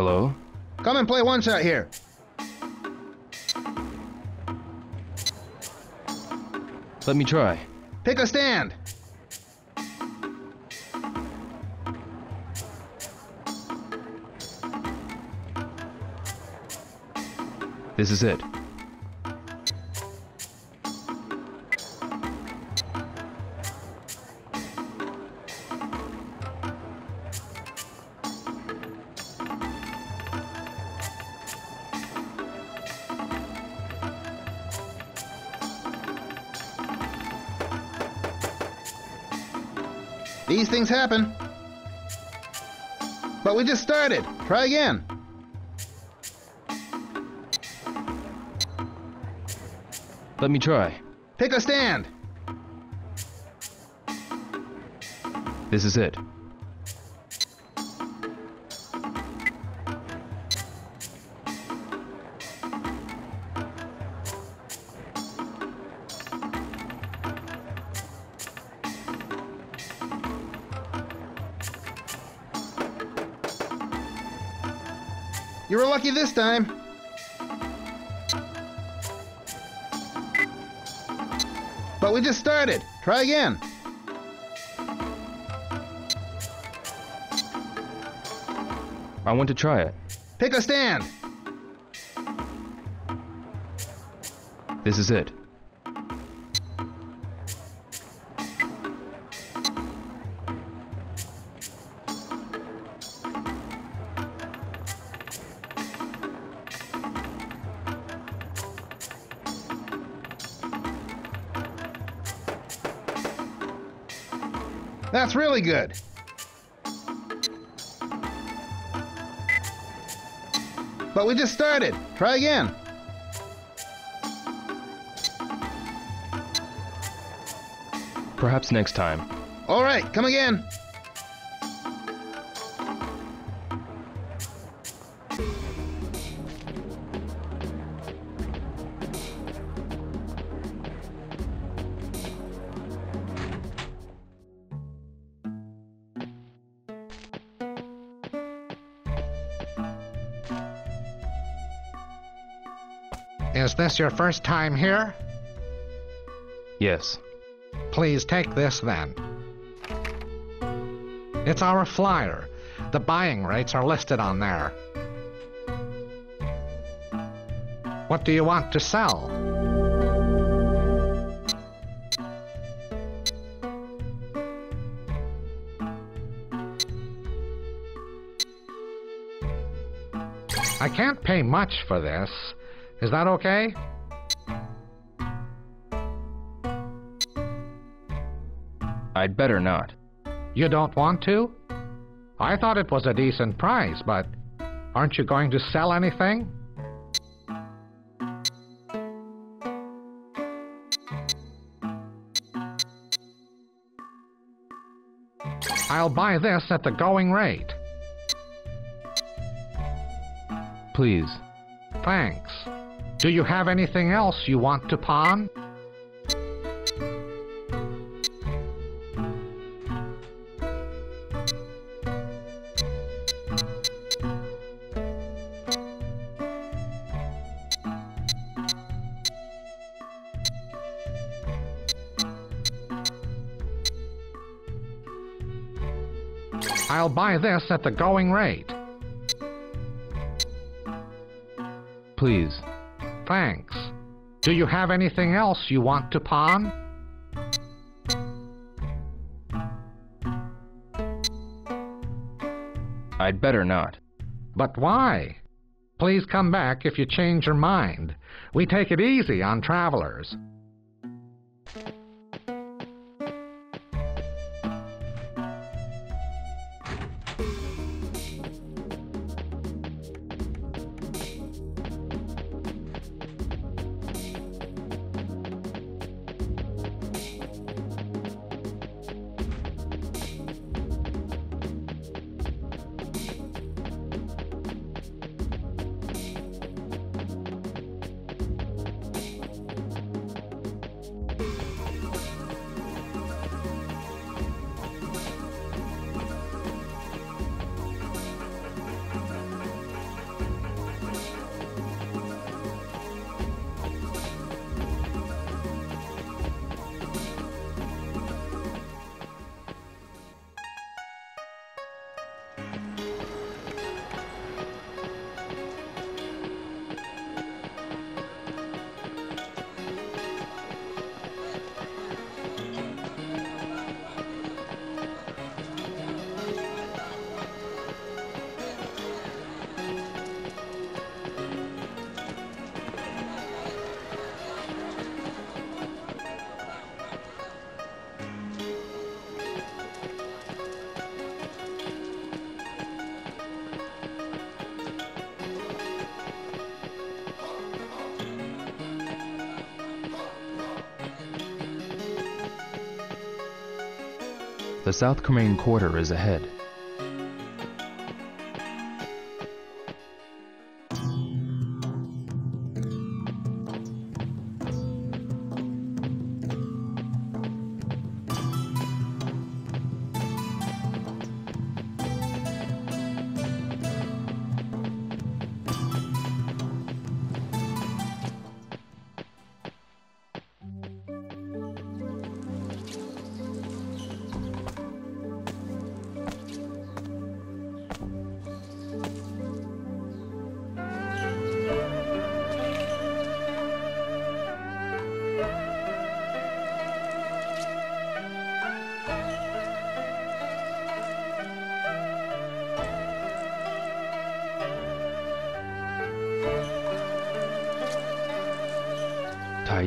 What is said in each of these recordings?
Hello? Come and play one shot here. Let me try. Pick a stand. This is it. These things happen. But we just started. Try again. Let me try. Pick a stand. This is it. You were lucky this time. But we just started. Try again. I want to try it. Pick a stand. This is it. That's really good. But we just started. Try again. Perhaps next time. All right, come again. Is this your first time here? Yes. Please take this then. It's our flyer. The buying rates are listed on there. What do you want to sell? I can't pay much for this. Is that okay? I'd better not. You don't want to? I thought it was a decent price, but aren't you going to sell anything? I'll buy this at the going rate. Please. Thanks. Do you have anything else you want to pawn? I'll buy this at the going rate. Please. Thanks. Do you have anything else you want to pawn? I'd better not. But why? Please come back if you change your mind. We take it easy on travelers. The South Cremain Quarter is ahead.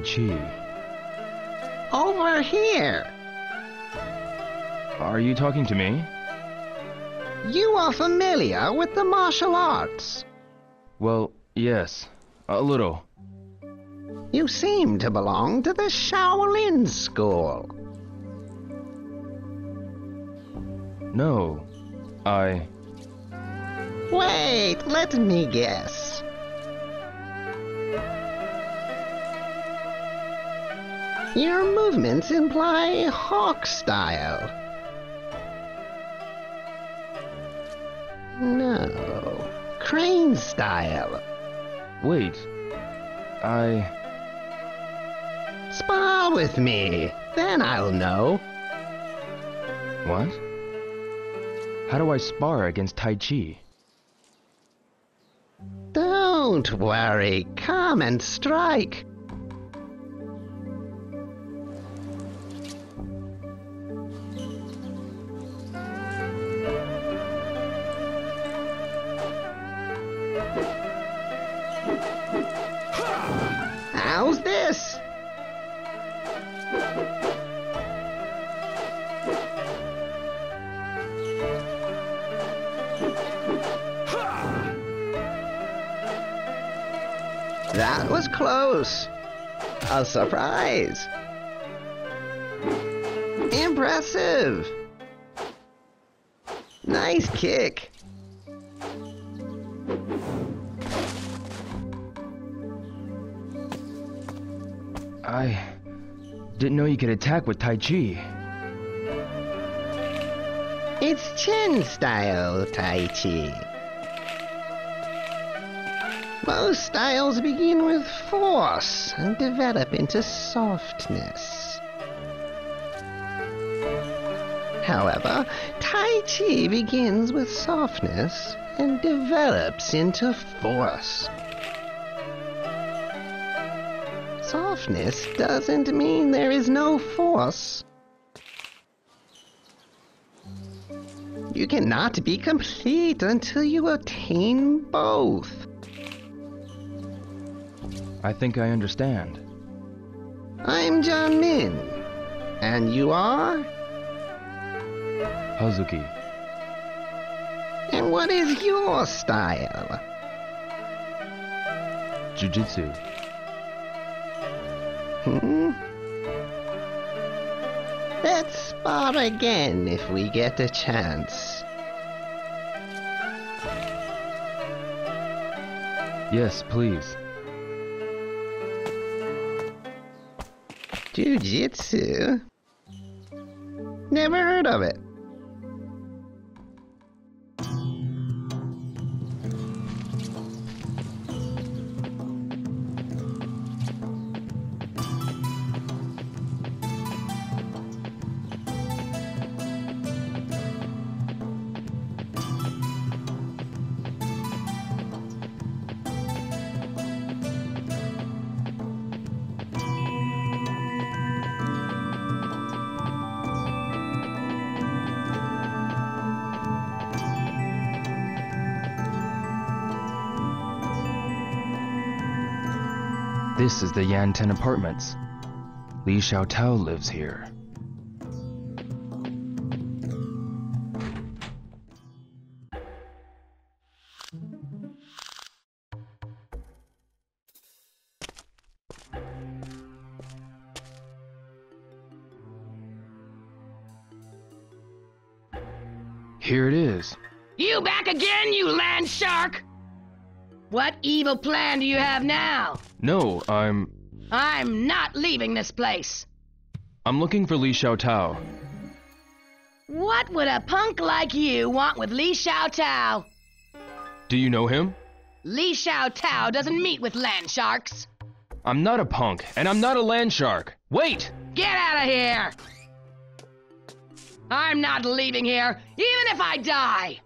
Chi. Over here. Are you talking to me? You are familiar with the martial arts. Well, yes. A little. You seem to belong to the Shaolin School. No. I. Wait, let me guess. Your movements imply hawk style. No, crane style. Wait. I. Spar with me, then I'll know. What? How do I spar against Tai Chi? Don't worry, come and strike. That was close. A surprise. Impressive. Nice kick. I. didn't know you could attack with Tai Chi. It's Chen style Tai Chi. Most styles begin with force and develop into softness. However, Tai Chi begins with softness and develops into force. Softness doesn't mean there is no force. You cannot be complete until you attain both. I think I understand. I'm John Min. And you are? Hazuki. And what is your style? Jiu-Jitsu. Hmm? Let's spar again if we get a chance. Yes, please. Jiu-Jitsu? Never heard of it. This is the Yan Tin Apartments. Lishao Tao lives here. Here it is. You back again, you land shark? What evil plan do you have now? No, I'm. I'm not leaving this place. I'm looking for Lishao Tao. What would a punk like you want with Lishao Tao? Do you know him? Lishao Tao doesn't meet with land sharks. I'm not a punk, and I'm not a land shark. Wait! Get out of here! I'm not leaving here, even if I die!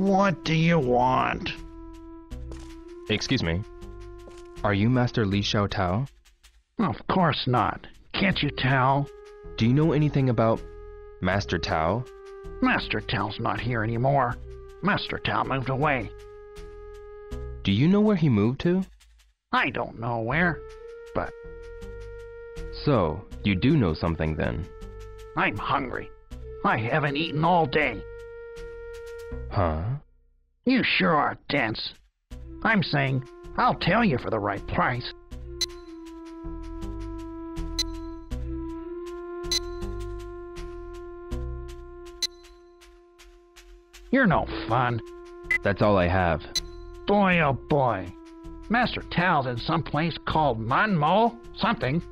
What do you want? Excuse me. Are you Master Lishao Tao? Of course not. Can't you tell? Do you know anything about Master Tao? Master Tao's not here anymore. Master Tao moved away. Do you know where he moved to? I don't know where, but So, you do know something then. I'm hungry. I haven't eaten all day. Huh? You sure are dense. I'm saying I'll tell you for the right price. You're no fun. That's all I have. Boy, oh boy. Master Tao's in some place called Manmo something.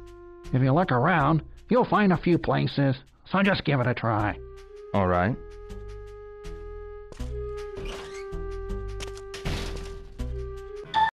If you look around, you'll find a few places, so just give it a try. Alright.